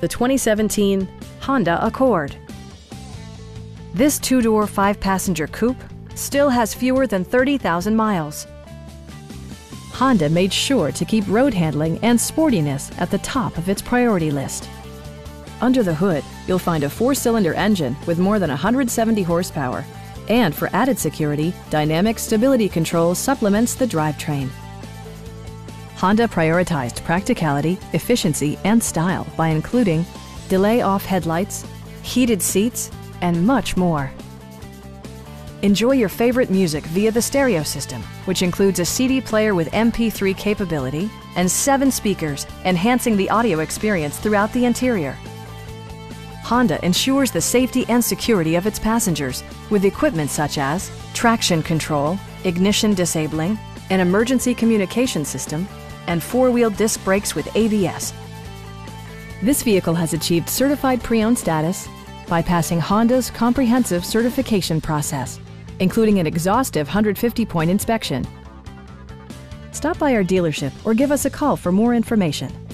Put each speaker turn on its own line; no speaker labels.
the 2017 Honda Accord. This two-door, five-passenger coupe still has fewer than 30,000 miles. Honda made sure to keep road handling and sportiness at the top of its priority list. Under the hood, you'll find a four-cylinder engine with more than 170 horsepower. And for added security, Dynamic Stability Control supplements the drivetrain. Honda prioritized practicality, efficiency, and style by including delay-off headlights, heated seats, and much more. Enjoy your favorite music via the stereo system, which includes a CD player with MP3 capability and seven speakers, enhancing the audio experience throughout the interior. Honda ensures the safety and security of its passengers with equipment such as traction control, ignition disabling, an emergency communication system, and four-wheel disc brakes with ABS. This vehicle has achieved certified pre-owned status by passing Honda's comprehensive certification process, including an exhaustive 150-point inspection. Stop by our dealership or give us a call for more information.